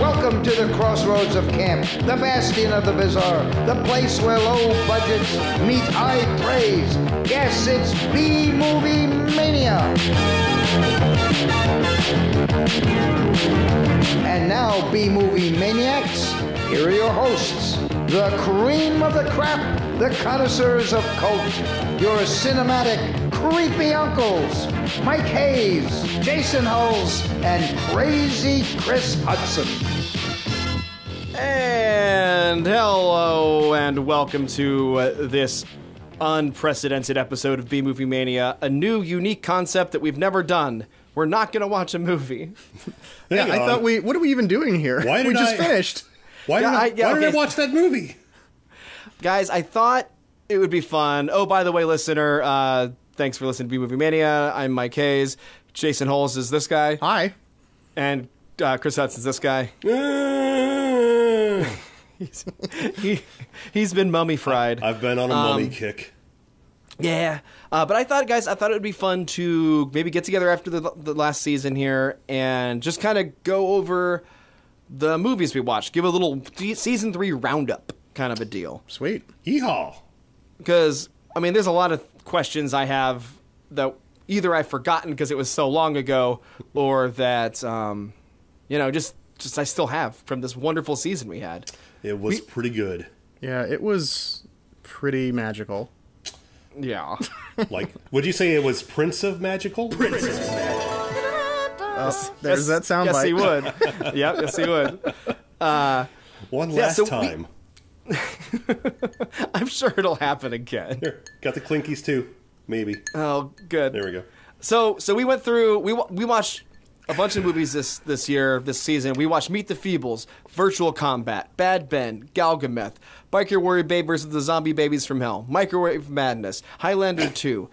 Welcome to the crossroads of camp, the bastion of the bizarre, the place where low budgets meet high praise. Yes, it's B Movie Mania. And now, B Movie Maniacs, here are your hosts, the cream of the crap, the connoisseurs of cult, your cinematic creepy uncles, Mike Hayes, Jason Huls, and crazy Chris Hutson. And hello, and welcome to uh, this unprecedented episode of B Movie Mania, a new, unique concept that we've never done. We're not going to watch a movie. Yeah, Hang I on. thought we. What are we even doing here? Why did we just I- finished. Why, Yeah, did, I, I- yeah, why did I watch that movie? Guys, I thought it would be fun. Oh, by the way, listener, uh, thanks for listening to B Movie Mania. I'm Mike Hayes. Jason Huls is this guy, Hi. and uh, Chris Hutson's this guy. he, he's been mummy fried. I've been on a Um, mummy kick. Yeah, uh, but I thought, guys, I thought it would be fun to maybe get together after the, the last season here and just kind of go over the movies we watched, give a little season three roundup kind of a deal. Sweet. Yeehaw. Because I mean, there's a lot of questions I have that either I've forgotten because it was so long ago, or that um, you know, just just I still have from this wonderful season we had. It was pretty good. Yeah, it was pretty magical. Yeah. Like, would you say it was Prince of Magical? Prince. Oh, there's that sound yes, bite. he would. yep, yes, he would. One Yeah, last so we- time. I'm sure it'll happen again. Here, got the Clinkies too. Maybe. Oh, good. There we go. So, so we went through. We we watched a bunch of movies this this year, this season. We watched Meet the Feebles, Virtual Combat, Bad Ben, Galgameth, Biker Warrior Babe versus the Zombie Babies from Hell, Microwave Madness, Highlander Two.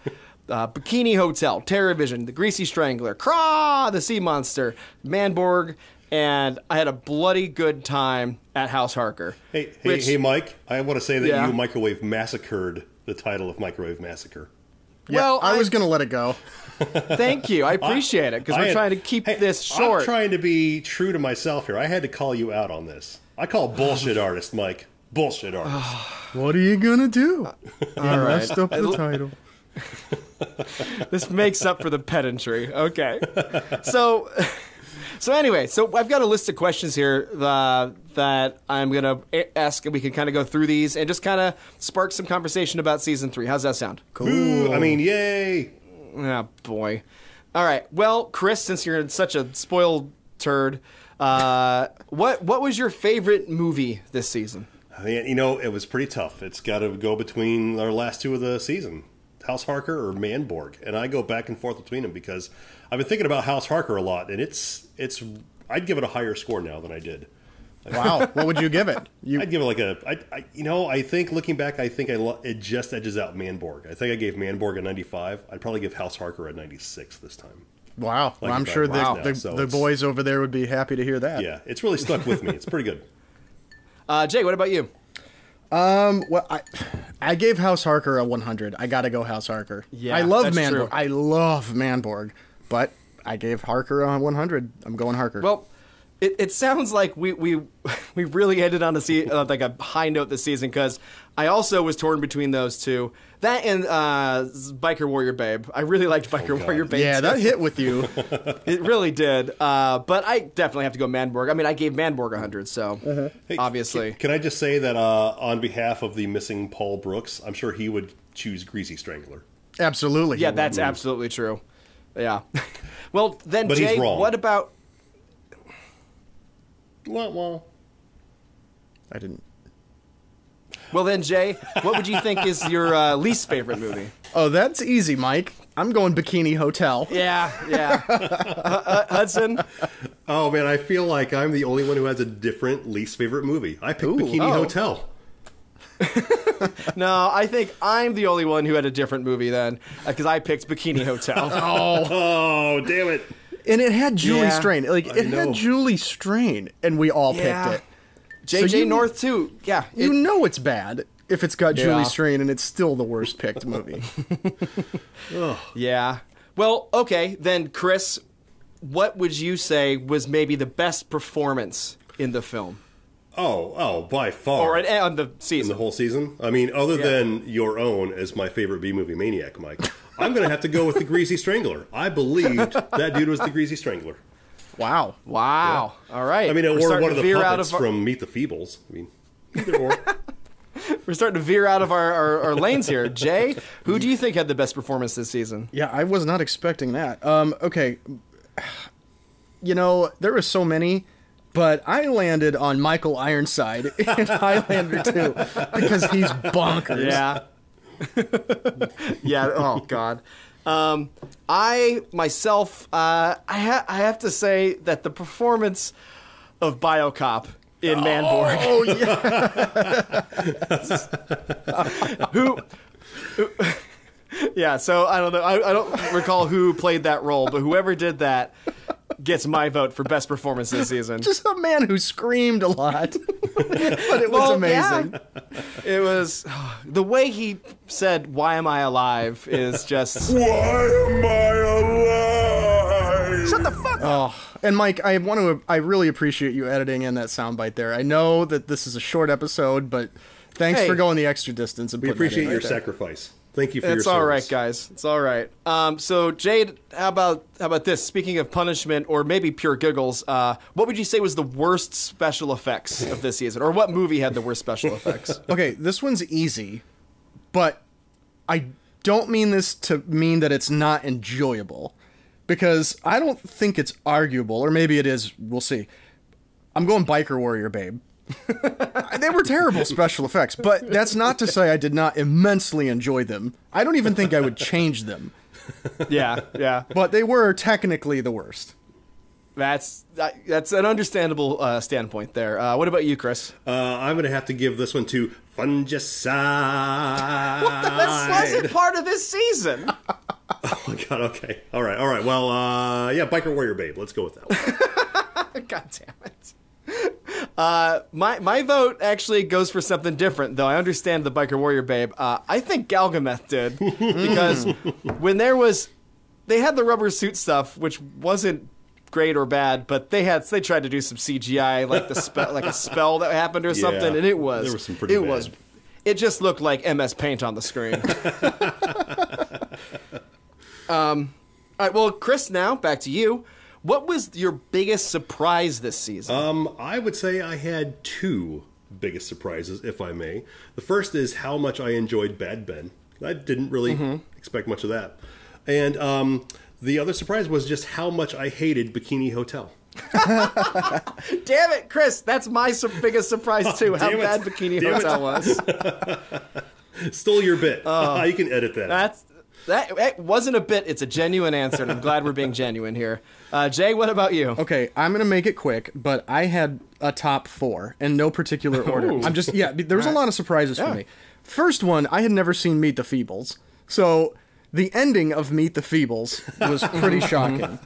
Uh, Bikini Hotel, Terrorvision, The Greasy Strangler, Craw, The Sea Monster, Manborg, and I had a bloody good time at House Harker. Hey, hey, which- hey, Mike. I want to say that Yeah. you microwave massacred the title of Microwave Massacre. Yeah, Well, I, I- was gonna let it go. Thank you, I appreciate it because I we're had- trying to keep hey, this short. I'm trying to be true to myself here. I had to call you out on this. I call bullshit artist, Mike. Bullshit artist. What are you gonna do? All right. Messed up the title. This makes up for the pedantry. Okay. So, so anyway, so I've got a list of questions here uh, that I'm gonna ask, and we can kind of go through these and just kind of spark some conversation about season three. How's that sound? Ooh, I mean, yay. Oh boy. All right. Well, Chris, since you're such a spoiled turd, uh, what what was your favorite movie this season? You know, it was pretty tough. It's got to go between our last two of the season, House Harker or Manborg, and I go back and forth between them because I've been thinking about House Harker a lot, and it's it's I'd give it a higher score now than I did. Wow. What would you give it? You I'd give it like a, I, I, you know, I think looking back, I think I lo- it just edges out Manborg. I think I gave Manborg a 95. I'd probably give House Harker a 96 this time. wow. Like Well, I'm sure the now, the, so the boys over there would be happy to hear that. Yeah, it's really stuck with me. It's pretty good. Uh, Jay, what about you? Um, well, I, I gave House Harker a 100. I gotta go House Harker. Yeah, I love that's Manborg. true. I love Manborg, but I gave Harker a 100. I'm going Harker. Well, it, it sounds like we we we really ended on a se- uh, like a high note this season because I also was torn between those two. That and uh, Biker Warrior Babe. I really liked Biker God. Warrior Babe. yeah, too. that hit with you. it really did. Uh, but I definitely have to go Manborg. I mean, I gave Manborg a hundred, so Hey, obviously. Can, can I just say that uh, on behalf of the missing Paul Brooks, I'm sure he would choose Greasy Strangler. Absolutely. yeah, that's absolutely true. Yeah. well, then But Jay, what about? Well, well, I didn't. Well, then Jay, what would you think is your uh, least favorite movie? Oh, that's easy, Mike. I'm going Bikini Hotel. Yeah, yeah. uh, uh, Hutson. oh man, I feel like I'm the only one who has a different least favorite movie. I picked Ooh, Bikini oh. Hotel. No, I think I'm the only one who had a different movie then, uh, because I picked Bikini Hotel. Oh, damn it! And it had Julie Yeah. Strain. Like it know. had Julie Strain, and we all Yeah. picked it. JJ So you- North too. Yeah, You know it's bad if it's got Yeah. Julie Strain, and it's still the worst picked movie. yeah. Well, okay then, Chris. what would you say was maybe the best performance in the film Oh, oh, by far. or in, on the season. in season? the whole season. I mean, other than your own as my favorite B movie maniac, Mike, I'm going to have to go with the Greasy Strangler. I believed that dude was the Greasy Strangler. Wow. wow. All right. I mean, We're or one of the veer out puppets of our- from Meet the Feebles. I mean, either or. We're starting to veer out of our, our, our lanes here. Jay, who do you think had the best performance this season? Yeah, I was not expecting that. Um, okay. You know, there were so many, but I landed on Michael Ironside in Highlander 2 because he's bonkers. Yeah. yeah. Oh God. Um, I myself, uh, I ha- I have to say that the performance of Biocop in Manborg, Oh, yeah. who, who- yeah. So I don't know. I, I don't recall who played that role, but whoever did that gets my vote for best performance this season. Just a man who screamed a lot. but it was Well, amazing. yeah. It was the way he said, "Why am I alive?" is just. Why am I alive? Shut the fuck up. Oh, and Mike, I want to. I really appreciate you editing in that soundbite there. I know that this is a short episode, but thanks Hey. for going the extra distance and We putting that in appreciate right your there. sacrifice. Thank you for It's your all right, guys. It's all right. Um, so Jade, how about how about this? Speaking of punishment or maybe pure giggles, uh, what would you say was the worst special effects of this season, or what movie had the worst special effects? Okay, this one's easy, but I don't mean this to mean that it's not enjoyable because I don't think it's arguable, or maybe it is. We'll see. I'm going Biker Warrior Babe. They were terrible special effects, but that's not to say I did not immensely enjoy them. I don't even think I would change them, yeah, yeah. but they were technically the worst. That's that, that's an understandable uh, standpoint there. Uh, what about you, Chris? Uh, I'm going to have to give this one to Fungicide. what the, This wasn't part of this season. Oh my god. Okay. All right. All right. Well, uh, yeah, Biker Warrior Babe. Let's go with that one. God damn it. Uh, my my vote actually goes for something different, though. I understand the biker warrior babe. Uh, I think Galgameth did because when there was, they had the rubber suit stuff, which wasn't great or bad, but they had they tried to do some CGI, like the spell, like a spell that happened or something, and it was there was some pretty it bad. was it just looked like MS Paint on the screen. um, all right, well, Chris, now back to you. What was your biggest surprise this season? Um, I would say I had two biggest surprises, if I may. The first is how much I enjoyed Bad Ben. I didn't really Mm-hmm. expect much of that. And um, the other surprise was just how much I hated Bikini Hotel. Damn it, Chris! That's my su- biggest surprise too. how it. bad Bikini Damn it. Hotel was. Stole your bit. Oh. you can edit that. That's that, that wasn't a bit. It's a genuine answer, and I'm glad we're being genuine here. Uh, Jay, what about you? Okay, I'm gonna make it quick, but I had a top four in no particular order. I'm just yeah. There was a lot of surprises for me. First one, I had never seen Meet the Feebles, so the ending of Meet the Feebles was pretty shocking.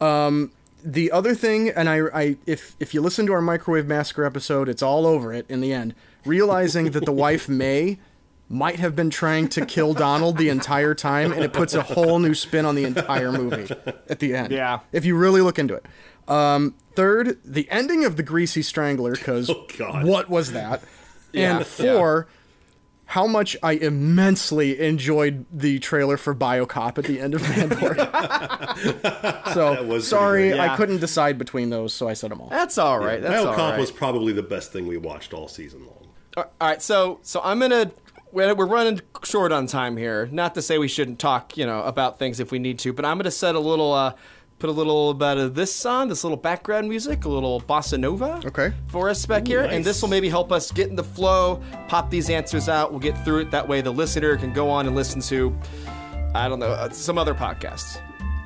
Um, the other thing, and I, I, if if you listen to our Microwave Massacre episode, it's all over it in the end. Realizing that the wife May might have been trying to kill Donald the entire time, and it puts a whole new spin on the entire movie at the end. Yeah. If you really look into it. Um, third, the ending of the Greasy Strangler, because Oh, God. what was that? Yeah, and four, how much I immensely enjoyed the trailer for Biocop at the end of Manborg. so was sorry. Yeah. I couldn't decide between those, so I said them all. That's all right. That's Wild all Cop was probably the best thing we watched all season long. All right, so so I'm gonna we're we're running short on time here. Not to say we shouldn't talk, you know, about things if we need to, but I'm gonna set a little uh put a little bit of this on, this little background music, a little bossa nova. Okay. For us back here, and this will maybe help us get in the flow, pop these answers out. We'll get through it that way. The listener can go on and listen to, I don't know, uh, some other podcasts.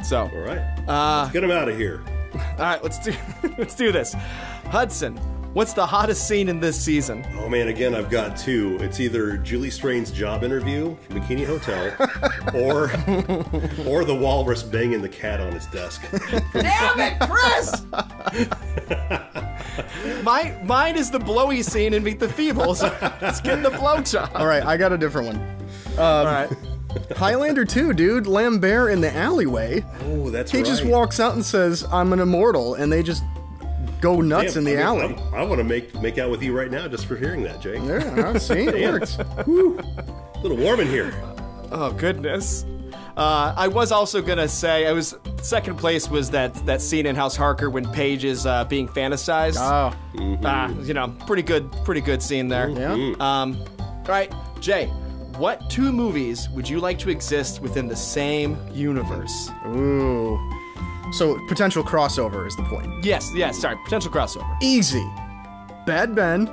So, All right. Let's get them out of here. all right, let's do let's do this. Hutson, what's the hottest scene in this season? Oh man, again, I've got two. It's either Julie Strain's job interview from Bikini Hotel, or or the walrus banging the cat on his desk. Damn it, Chris! My, mine is the blowy scene in Meet the Feebles. Let's get the blow job. All right, I got a different one. All um, right. Highlander 2, dude. Lambert in the alleyway. Oh, that's He right. just walks out and says, "I'm an immortal," and they just go nuts Damn, in the I mean, alley. I'm- I, want to make make out with you right now just for hearing that, Jay. Yeah, see, it works. A little warm in here. Oh goodness. Uh, I was also gonna say I was second place was that that scene in House Harker when Paige is uh, being fantasized. Oh, Ah, you know, pretty good, pretty good scene there. yeah. Um, all right, Jay, what two movies would you like to exist within the same universe? Ooh. So potential crossover is the point. Yes, yes. Sorry, potential crossover. Easy. Bad Ben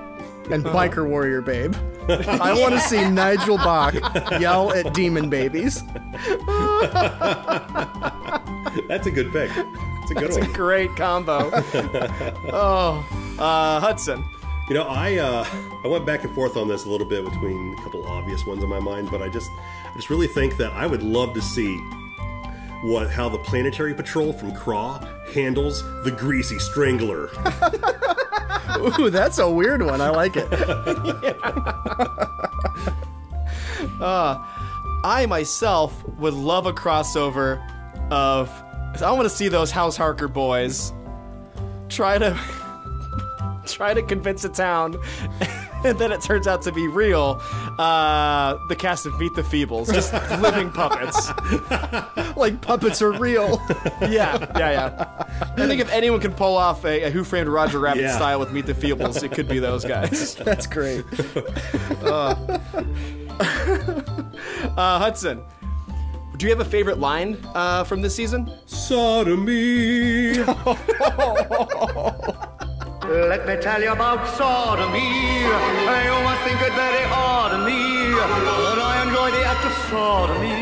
and Biker Warrior Babe. I want to see Nigel Bach yell at demon babies. That's a good pick. It's a good It's a great combo. oh, uh, Hutson. You know, I uh, I went back and forth on this a little bit between a couple obvious ones in my mind, but I just I just really think that I would love to see what how the Planetary Patrol from Craw handles the Greasy Strangler. Ooh, that's a weird one. I like it. Uh, I myself would love a crossover of. I want to see those House Harker boys try to try to convince a town, and then it turns out to be real. Uh, the cast of Meet the Feebles, just living puppets. Like puppets are real. Yeah, yeah, yeah. I think if anyone can pull off a, a Who Framed Roger Rabbit Yeah. style with Meet the Feebles, it could be those guys. That's great. Uh, Hutson, do you have a favorite line uh, from this season? Sodomy. Let me tell you about sodomy. You must think it very hard of me. But I enjoy the act of sodomy.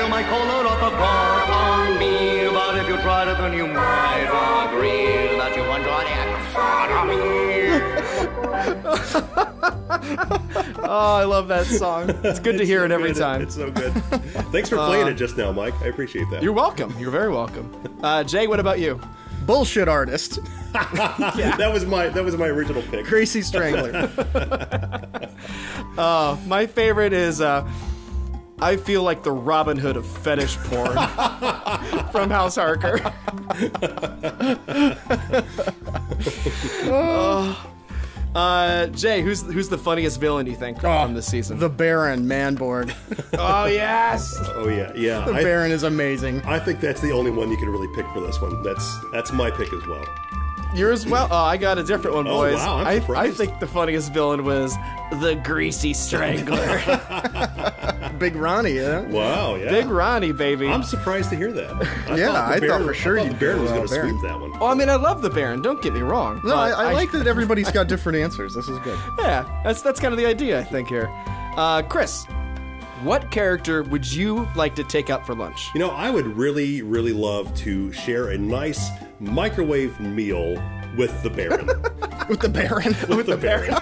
You might call it off a bar on me. But if you tried it, then you might agree that you enjoy the act of sodomy. Oh, I love that song. It's good to hear it every Good. time. It's so good. Thanks for playing it just now, Mike. I appreciate that. You're welcome. You're very welcome. Uh, Jay, what about you? Bullshit artist. that was my that was my original pick. Greasy Strangler. My favorite is uh, I feel like the Robin Hood of fetish porn from House Harker. Oh. Uh, Jay, who's who's the funniest villain you think from this season? The Baron Manborg. oh yes, Oh yeah, yeah. The I, Baron is amazing. I think that's the only one you can really pick for this one. That's that's my pick as well. Yours. Well, oh, I got a different one, boys. wow, I'm I, I think the funniest villain was the Greasy Strangler, Big Ronnie, yeah. Wow, yeah. Big Ronnie, baby. I'm surprised to hear that. I Yeah, thought the I thought Baron- for sure I thought you'd the Baron was going to Baron. sweep that one. Oh, I mean, I love the Baron. Don't get me wrong. No, I, but I like that everybody's got different answers. This is good. Yeah, that's that's kind of the idea, I think here. Uh, Chris, what character would you like to take out for lunch? You know, I would really, really love to share a nice microwave meal with the Baron. With the Baron. With the Baron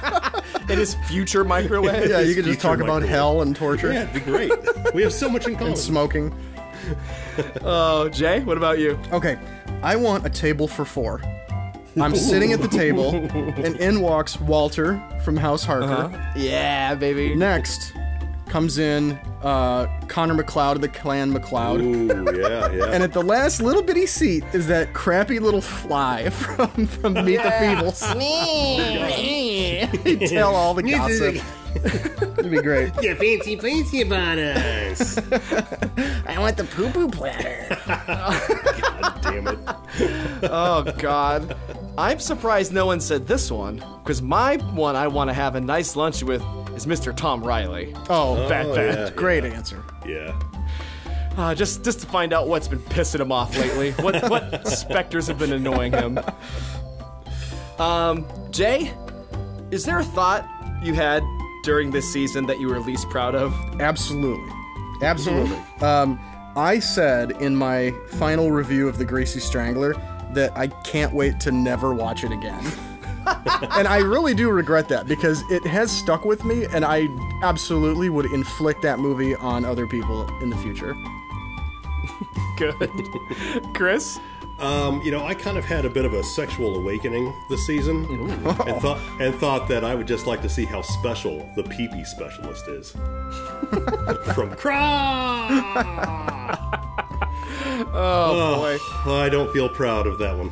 in his future microwave. yeah, you His could just future talk about hell and torture yeah, it'd be great. We have so much in common. and smoking. Oh, Jay, what about you? Okay, I want a table for four. I'm sitting at the table, and in walks Walter from House Harker. Uh-huh. Yeah, baby. Next comes in uh, Connor MacLeod of the Clan MacLeod. Ooh, yeah, yeah. And at the last little bitty seat is that crappy little fly from, from Meet the Feebles. He'd tell all the gossip. It'd be great. You're fancy fancy about us. I want the poo poo platter. Damn it. Oh God, I'm surprised no one said this one because my one I want to have a nice lunch with is Mr. Tom Riley. Oh, Bad, Oh, bad. yeah, great answer. Yeah. Uh, just just to find out what's been pissing him off lately. What what specters have been annoying him. Um, Jay, is there a thought you had during this season that you were least proud of? Absolutely. Absolutely. um, I said in my final review of The Greasy Strangler that I can't wait to never watch it again. and I really do regret that because it has stuck with me and I absolutely would inflict that movie on other people in the future. Good. Chris? Um, you know, I kind of had a bit of a sexual awakening this season, and thought and thought that I would just like to see how special the pee-pee specialist is. From Cry. Oh, boy. Well, I don't feel proud of that one.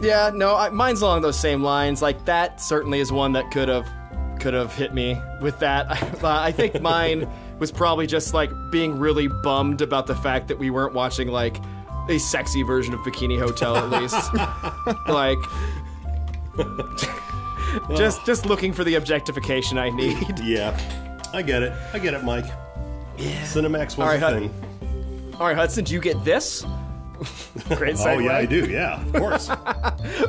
Yeah, no, I, mine's along those same lines. Like that certainly is one that could have could have hit me with that. I, I think mine was probably just like being really bummed about the fact that we weren't watching like a sexy version of Bikini Hotel at least. like just just looking for the objectification I need. Yeah, I get it. I get it, Mike. Yeah. Cinemax was All right, a thing. All right, Hutson, do you get this? Great segue. Oh yeah, I do. Yeah, of course.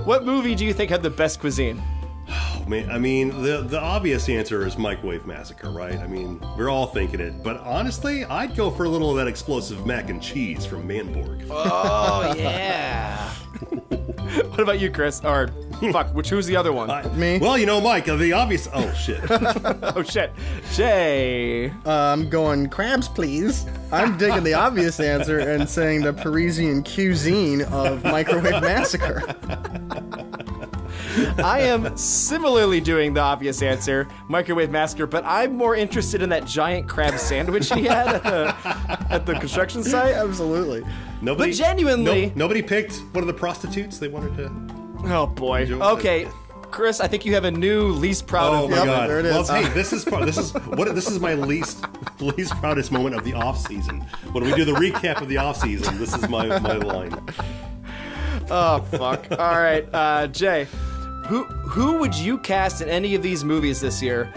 What movie do you think had the best cuisine? Oh, I mean, I mean, the the obvious answer is Microwave Massacre, right? I mean, we're all thinking it, but honestly, I'd go for a little of that explosive mac and cheese from Manborg. Oh yeah. what about you, Chris? Or fuck, which who's the other one? I- Me? Well, you know, Mike, the obvious. Oh shit. oh shit, Jay. I'm going crabs, please. I'm digging the obvious answer and saying the Parisian cuisine of Microwave Massacre. I am similarly doing the obvious answer, microwave massacre, but I'm more interested in that giant crab sandwich he had at the, at the construction site. Absolutely. Nobody, But genuinely- no- nobody picked one of the prostitutes they wanted to. Oh boy. Okay, Chris, I think you have a new least proud Oh of. my Yep, god! there it well, hey, this is pro- this is what this is my least least proudest moment of the off season. When we do the recap of the off season, this is my my line. Oh fuck. All right, uh, Jay, who who would you cast in any of these movies this year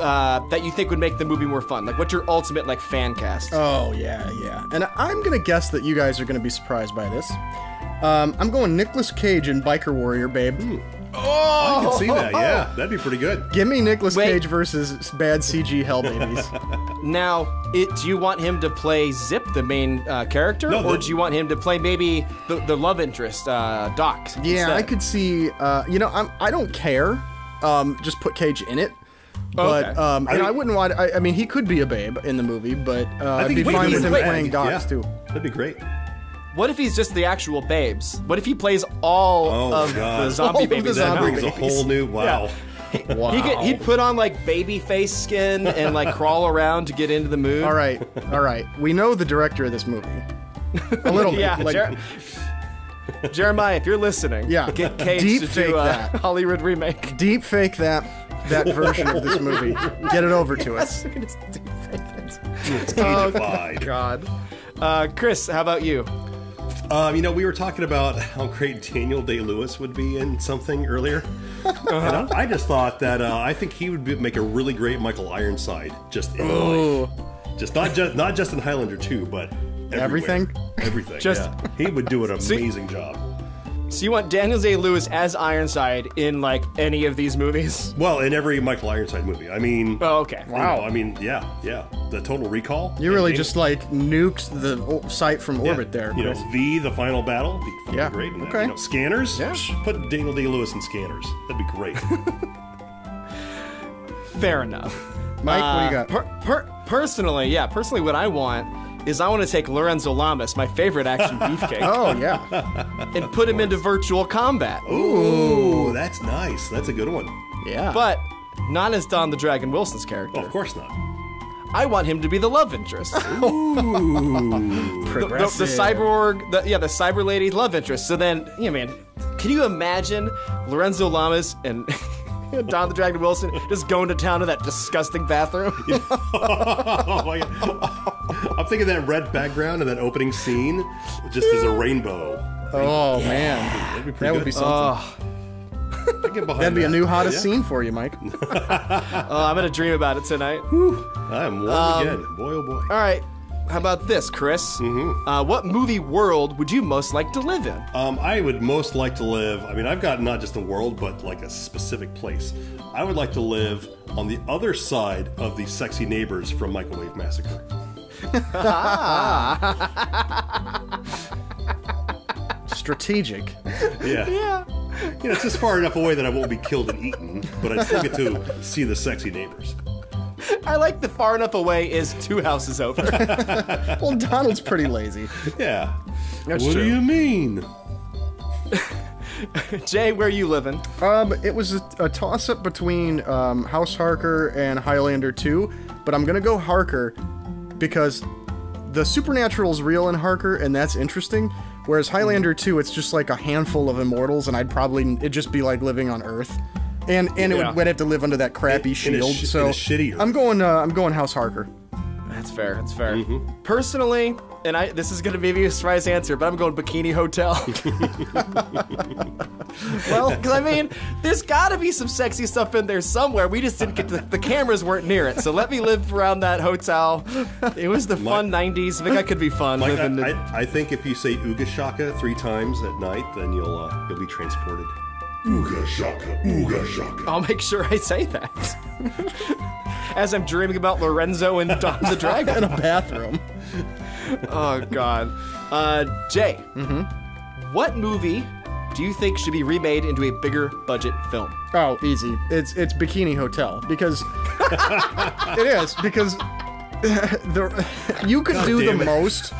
uh, that you think would make the movie more fun? Like, what's your ultimate like fan cast? Oh, yeah, yeah. And I'm going to guess that you guys are going to be surprised by this. Um, I'm going Nicolas Cage in Biker Warrior, babe. Oh, I can see that. Yeah, that'd be pretty good. Give me Nicolas Wait. Cage versus bad CG Hell Babies. Now, it, do you want him to play Zip, the main uh, character, No, or the- do you want him to play maybe the, the love interest, uh, Doc? yeah, instead? I could see. Uh, you know, I'm. I don't care. Um, just put Cage in it. But Okay. um, and I- I, wouldn't want. I, I mean, he could be a babe in the movie, but uh, I'd be he could fine with him babe. playing Docs Yeah, too. That'd be great. What if he's just the actual babes? What if he plays all Oh, of God. the zombie All of the babies? That the brings a whole new wow. Wow. He could, he'd put on like baby face skin and like crawl around to get into the mood. All right, all right. We know the director of this movie. A little bit. Yeah, like, Jer- Jeremiah, if you're listening, Yeah. get Cage Deep to fake do a that. Hollywood remake. deep fake that that version of this movie. Get it over to us. It's cagified. God. Uh, Chris, how about you? Um, you know, we were talking about how great Daniel Day Lewis would be in something earlier. And I, I just thought that uh, I think he would be, make a really great Michael Ironside, just in life. Just not just not just in Highlander 2, but everywhere. Everything? Everything. Just- yeah. he would do an amazing job. So you want Daniel Day Lewis as Ironside in like any of these movies? Well, in every Michael Ironside movie. I mean, Oh, okay. you know, I mean, yeah, yeah. The Total Recall. You really just like nuked the site from yeah, orbit there. You know, V, the final battle. Be Yeah, great. In that. okay. You know, scanners. Yeah. Psh, Put Daniel Day Lewis in scanners. That'd be great. Fair enough. Mike, what do you Uh, got? Per- per- personally, yeah, personally, what I want is I want to take Lorenzo Lamas, my favorite action beefcake, oh yeah. and put him into virtual combat. Ooh, that's nice. That's a good one. Yeah. But not as Don the Dragon Wilson's character. Oh, of course not. I want him to be the love interest. the, the, the cyborg, the, yeah, the cyber lady love interest. So then, yeah, man, can you imagine Lorenzo Lamas and Don the Dragon Wilson just going to town in that disgusting bathroom? Oh, my God. I'm thinking that red background and that opening scene just as a rainbow. Oh man. That'd be That good. would be something. I get behind That'd be a new hottest Yeah. scene for you, Mike. oh, I'm gonna dream about it tonight. I'm warm Um, again. Boy, oh boy. All right. How about this, Chris? Mm-hmm. Uh, what movie world would you most like to live in? Um, I would most like to live. I mean, I've got not just a world, but like a specific place. I would like to live on the other side of the sexy neighbors from Microwave Massacre. Strategic. Yeah. Yeah. You know, it's just far enough away that I won't be killed and eaten, but I still get to see the sexy neighbors. I like the far enough away is two houses over. Well, Donald's pretty lazy. Yeah. That's what true. do you mean? Jay, where are you living? Um, it was a, a toss up between um, House Harker and Highlander 2, but I'm gonna go Harker because the supernatural's real in Harker, and that's interesting. Whereas Highlander 2, it's just like a handful of immortals, and I'd probably it'd just be like living on Earth, and and it Yeah. would we'd have to live under that crappy In- in a shield. sh- in so a shitty I'm going uh, I'm going House Harker. That's fair. That's fair. Personally, and I this is gonna be a surprise answer, but I'm going Bikini Hotel. well, because I mean, there's got to be some sexy stuff in there somewhere. We just didn't get to, the cameras weren't near it. So let me live around that hotel. It was the fun '90s. I think that could be fun. Like, I, the- I, I think if you say Uga Shaka three times at night, then you'll uh, you'll be transported. Ooga shaka, ooga shaka. I'll make sure I say that. As I'm dreaming about Lorenzo and Don the Dragon. In a bathroom. Oh God. Uh, Jay. Mm-hmm. What movie do you think should be remade into a bigger budget film? Oh, easy. It's it's Bikini Hotel because it is because the you could do the it. most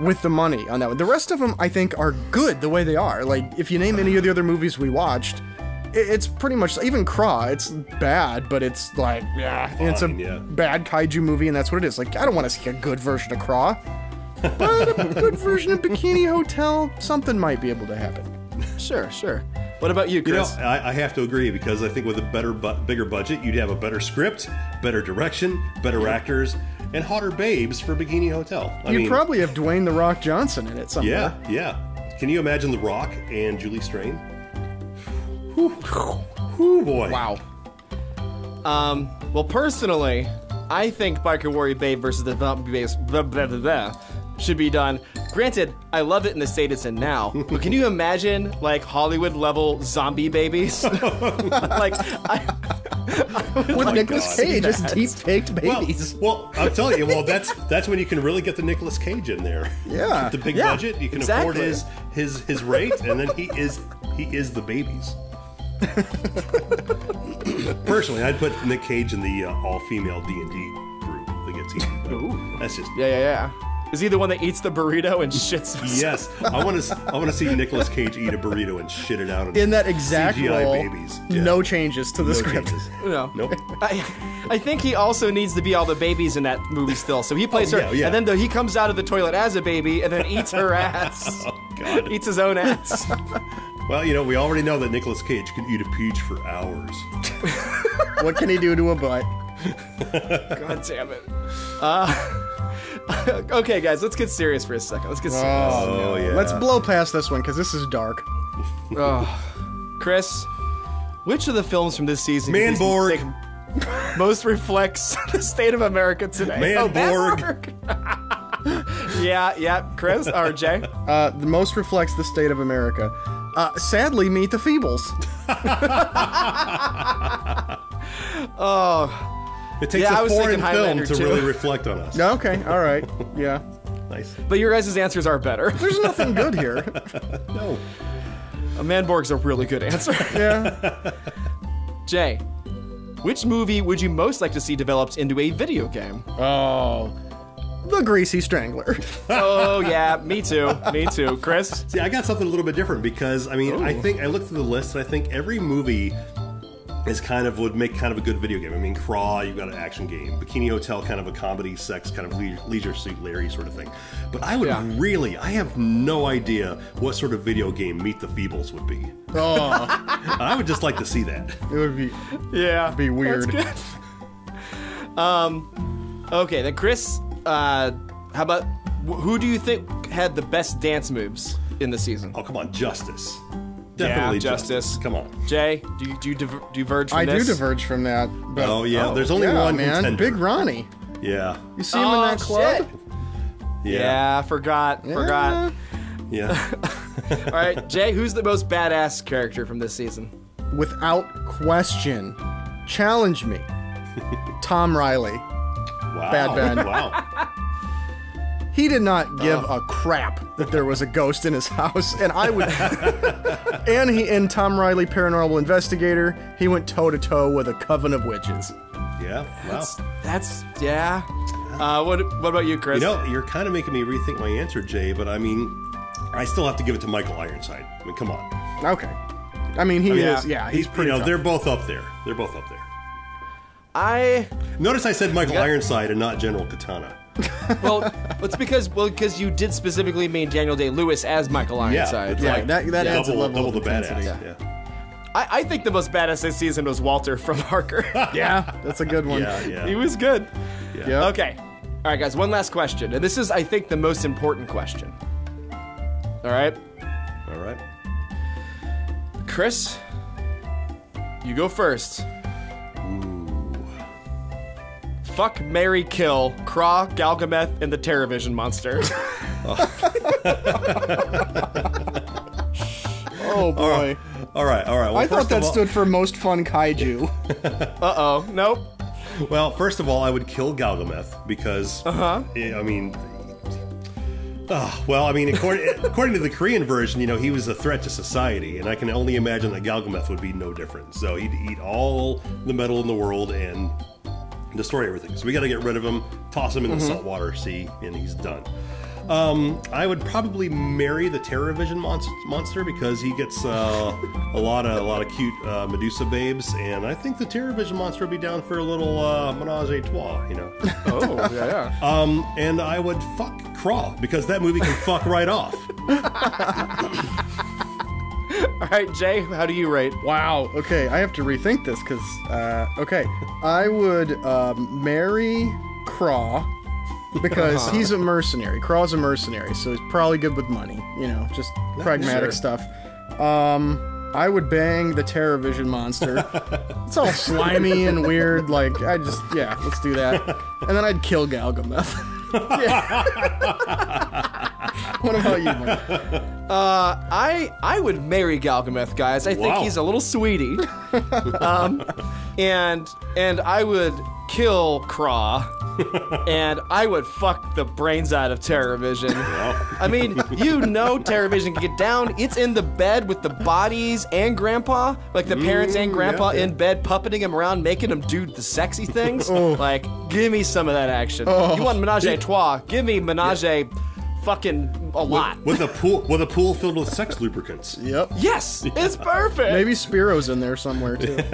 with the money on that one. The rest of them, I think, are good the way they are. Like if you name any of the other movies we watched, it's pretty much even Craw. It's bad, but it's like yeah, it's a yeah. bad kaiju movie, and that's what it is. Like I don't want to see a good version of Craw. But a good version of Bikini Hotel, something might be able to happen. Sure, sure. What about you, You know, Chris? I, I have to agree because I think with a better, bu- bigger budget, you'd have a better script, better direction, better actors, and hotter babes for Bikini Hotel. I You'd mean, probably have Dwayne the Rock Johnson in it somewhere. yeah, yeah. Can you imagine The Rock and Julie Strain? Whew, Whew, boy. wow. Um. Well, personally, I think Biker Warrior Babe versus the Zombie Babes blah, blah, blah, blah, should be done. Granted, I love it in the state it's in now, but can you imagine like Hollywood level zombie babies? like, I, With Nicolas Cage as deep faked babies. well, I'm telling you, well, that's that's when you can really get the Nicolas Cage in there. Yeah. the big Yeah, budget, you can afford his his his rate, and then he is he is the babies. Personally, I'd put Nick Cage in the uh, all-female D and D group that gets eaten. That's just yeah, yeah, yeah. Is he the one that eats the burrito and shits? yes. I want to I want to see Nicolas Cage eat a burrito and shit it out. in that exact CGI role, babies. Yeah. no changes to the No script. changes. No. Nope. I, I think he also needs to be all the babies in that movie still. So he plays Oh, her, yeah, yeah. and then the, he comes out of the toilet as a baby, and then eats her ass. Oh God. Eats his own ass. Well, you know, we already know that Nicolas Cage can eat a peach for hours. What can he do to a butt? God damn it. Uh, okay, guys, let's get serious for a second. Let's get serious. Oh yeah. Let's blow past this one because this is dark. oh. Chris, which of the films from this season do you Manborg. think most reflects the state of America today? Oh, Manborg. Manborg. yeah, yeah, Chris or Jay. Uh, the most reflects the state of America. Uh, sadly, meet the Feebles. It takes Yeah, I a was foreign film Highlander, to too. really reflect on us. Okay, all right, yeah. Nice. But your guys' answers are better. There's nothing good here. No. A Manborg's a really good answer. Yeah. Jay, which movie would you most like to see developed into a video game? Oh, the Greasy Strangler. Oh yeah, me too. Me too. Chris? See, I got something a little bit different because I mean, I think I looked through the list and I think every movie is kind of would make kind of a good video game. I mean, Craw, you've got an action game. Bikini Hotel, kind of a comedy, sex, kind of le- leisure suit Larry sort of thing. But I would Yeah. really, I have no idea what sort of video game Meet the Feebles would be. Oh, I would just like to see that. it would be. Yeah. Be weird. Um okay, then Chris, uh how about wh- who do you think had the best dance moves in the season? Oh, come on, Justice. Definitely Justice. Come on. Jay, do you do you diver- diverge from I this? do diverge from that. But, Oh yeah, oh, there's only yeah, one man. contender. Big Ronnie. Yeah. You see him in Oh, that club? shit. Yeah. Yeah, forgot, forgot. Yeah. All right, Jay, who's the most badass character from this season? Without question. Challenge me. Tom Riley. Wow. Bad Ben. Wow. He did not give a crap that there was a ghost in his house, and I would. and he and Tom Riley, paranormal investigator, he went toe to toe with a coven of witches. Yeah. Wow. That's, that's yeah. Uh, what what about you, Chris? You know, you're kind of making me rethink my answer, Jay. But I mean, I still have to give it to Michael Ironside. I mean, come on. Okay. I mean, he yeah. is. Yeah, he's you pretty. know, tough. they're both up there. They're both up there. I Notice I said Michael Yeah. Ironside and not General Katana. well, it's because well because you did specifically mean Daniel Day Lewis as Michael Yeah, Ironside. it's Yeah, like that- that adds a double, level double of the badass. intensity. Yeah. I, I think the most badass this season was Walter from Harker. yeah, that's a good one. Yeah, yeah. he was good. Yeah. Okay. All right, guys. One last question, and this is, I think, the most important question. All right, All right. Chris, you go first. Fuck, Mary, kill, Craw, Galgameth, and the Terrorvision monster. Oh boy. All right. All right. Well, I thought that all- stood for most fun kaiju. uh oh. Nope. Well, first of all, I would kill Galgameth because. Uh-huh. I mean. ah, well, I mean, according, according to the Korean version, you know, he was a threat to society, and I can only imagine that Galgameth would be no different. So he'd eat all the metal in the world and destroy everything. So we got to get rid of him, toss him in the saltwater sea, and he's done. Um, I would probably marry the Terrorvision monster, monster because he gets uh, a lot of a lot of cute uh, Medusa babes, and I think the Terrorvision monster would be down for a little uh, menage a trois, you know. Oh, yeah, yeah. Um, and I would fuck Craw because that movie can fuck right off. All right, Jay, how do you rate? Wow. Okay, I have to rethink this because. Uh, okay, I would um, marry Craw because he's a mercenary. Craw's a mercenary, so he's probably good with money. You know, just pragmatic Sure. stuff. Um, I would bang the Terrorvision monster. it's all slimy and weird. Like I just yeah, let's do that. And then I'd kill Galgameth. what about you, Mike? I I would marry Galgameth, guys. I think Wow. he's a little sweetie. um, and and I would kill Craw. and I would fuck the brains out of Terrorvision. I mean, you know Terrorvision can get down. It's in the bed with the bodies and Grandpa, like the parents and Grandpa yeah. in bed, puppeting him around, making him do the sexy things. Like, give me some of that action. You want menage a trois? Give me menage a fucking a lot. with a pool with a pool filled with sex lubricants. Yep. Yes, it's perfect. Maybe Spiro's in there somewhere too.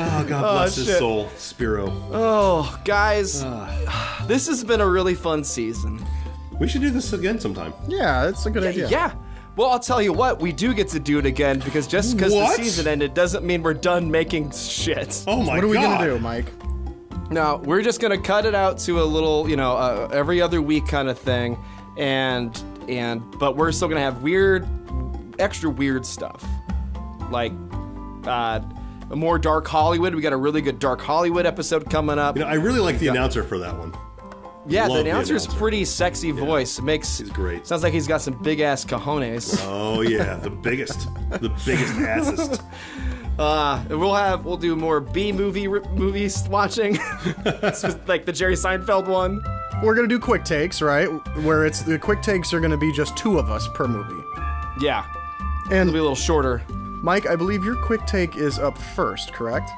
Oh, God oh, bless his soul, Spiro. Oh, guys, ah. this has been a really fun season. We should do this again sometime. yeah, that's a good idea. Yeah. Well, I'll tell you what, we do get to do it again because just because the season ended doesn't mean we're done making shit. Oh my god. What are we gonna do, Mike? No, we're just gonna cut it out to a little, you know, uh, every other week kind of thing, and and but we're still gonna have weird, extra weird stuff, like uh, more dark Hollywood. We got a really good dark Hollywood episode coming up. You know, I really like the announcer for that one. yeah, the love the announcer's announcer. pretty sexy voice. It makes He's great. Sounds like he's got some big ass cojones. Oh yeah, the biggest, the biggest assist. Uh, we'll have we'll do more B movie r- movies watching, like the Jerry Seinfeld one. We're gonna do quick takes, right? Where it's the quick takes are gonna be just two of us per movie. Yeah, And it'll be a little shorter. Mike, I believe your quick take is up first, correct?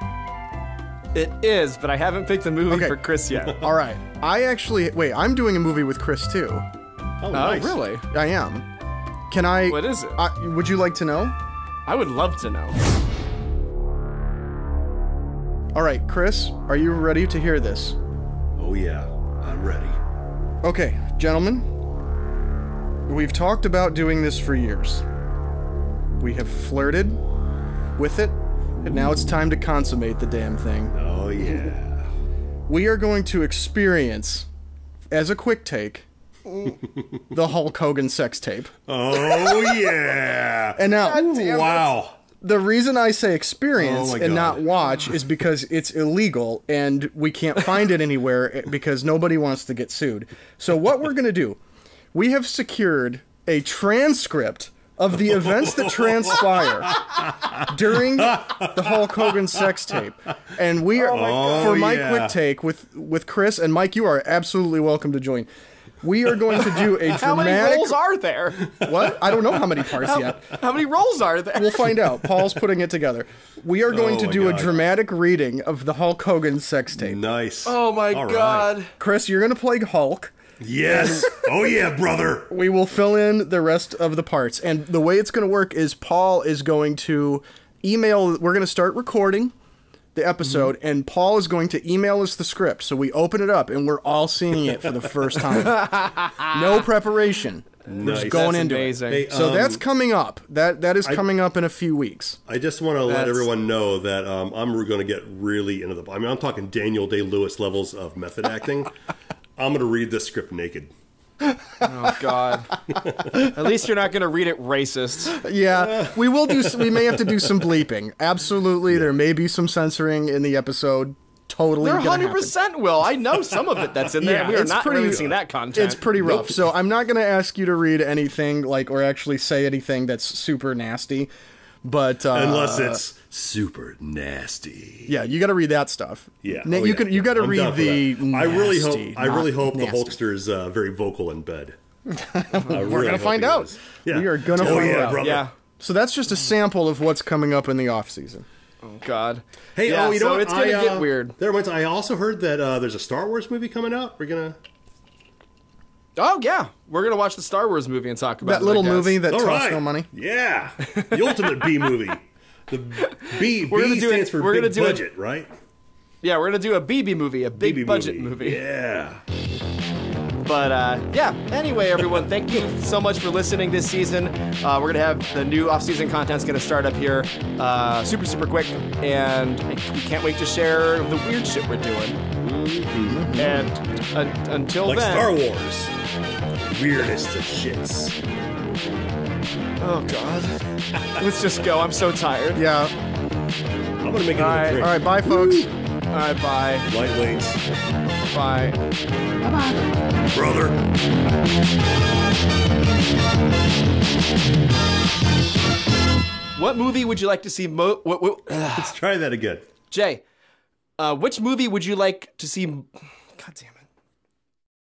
It is, but I haven't picked a movie Okay. for Chris yet. All right. I actually wait. I'm doing a movie with Chris too. Oh, oh, nice. really? I am. Can I? What is it? I, would you like to know? I would love to know. All right, Chris, are you ready to hear this? Oh yeah, I'm ready. Okay, gentlemen. We've talked about doing this for years. We have flirted with it, and now it's time to consummate the damn thing. Oh yeah. We are going to experience, as a quick take, the Hulk Hogan sex tape. Oh yeah. And now, wow. The reason I say experience Oh and not watch is because it's illegal and we can't find it anywhere because nobody wants to get sued. So what we're going to do, we have secured a transcript of the events that transpire during the Hulk Hogan sex tape. And we are God. for my Oh, yeah. quick take with with Chris and Mike you are absolutely welcome to join. We are going to do a dramatic. How many dramatic. rolls are there? what? I don't know how many parts yet. How many rolls are there? We'll find out. Paul's putting it together. We are going Oh to my do a dramatic reading of the Hulk Hogan sex tape. Nice. oh my All right. god. Chris, you're going to play Hulk. Yes. oh yeah, brother. We will fill in the rest of the parts. And the way it's going to work is Paul is going to email, we're going to start recording the episode, Mm-hmm. and Paul is going to email us the script. So we open it up, and we're all seeing it for the first time. no preparation. We're just going That's into amazing. Hey, it. So um, that's coming up. That That is coming up in a few weeks. I just want to let everyone know that um, I'm going to get really into the. I mean, I'm talking Daniel Day Lewis levels of method acting. I'm going to read this script naked. Oh god. At least you're not gonna read it racist. Yeah, we will do. We may have to do some bleeping. Absolutely, there may be some censoring in the episode. Totally, There gonna hundred percent will. I know some of it that's in there. Yeah, we are not pretty- releasing that content. It's pretty rough. So I'm not gonna ask you to read anything like or actually say anything that's super nasty. But uh, Unless it's super nasty. yeah, you got to read that stuff. Yeah. Na- oh, you yeah, can you got to read the. that. I really hope. I really not hope the nasty. Hulkster's uh, very vocal in bed. We're gonna find out. Yeah. We are gonna oh, find yeah, out. brother. yeah. So that's just a sample of what's coming up in the off season. Oh god. Hey, Yeah, oh, you so know what? it's gonna I, get uh, weird. There once I also heard that uh, there's a Star Wars movie coming out. We're gonna. Oh yeah. We're gonna watch the Star Wars movie and talk about That it, little movie that All costs right. no money. Yeah, the ultimate B movie. The B, We're B gonna do it- stands for we're big gonna do budget, right? Yeah, we're gonna do a BB movie, a big BB budget movie. Yeah. But uh, yeah. Anyway, everyone, thank you so much for listening this season. Uh, we're gonna have the new off-season content's gonna start up here, uh, super super quick, and we can't wait to share the weird shit we're doing. And un- until Like then, Star Wars. Weirdest of shits. Oh god, let's just go. I'm so tired. Yeah. I'm gonna make it All a right, drink. All right. Bye, folks. All right, bye, Lightweights, bye. brother. What movie would you like to see? Mo- what, what, Let's try that again. Jay, uh, which movie would you like to see? God damn it.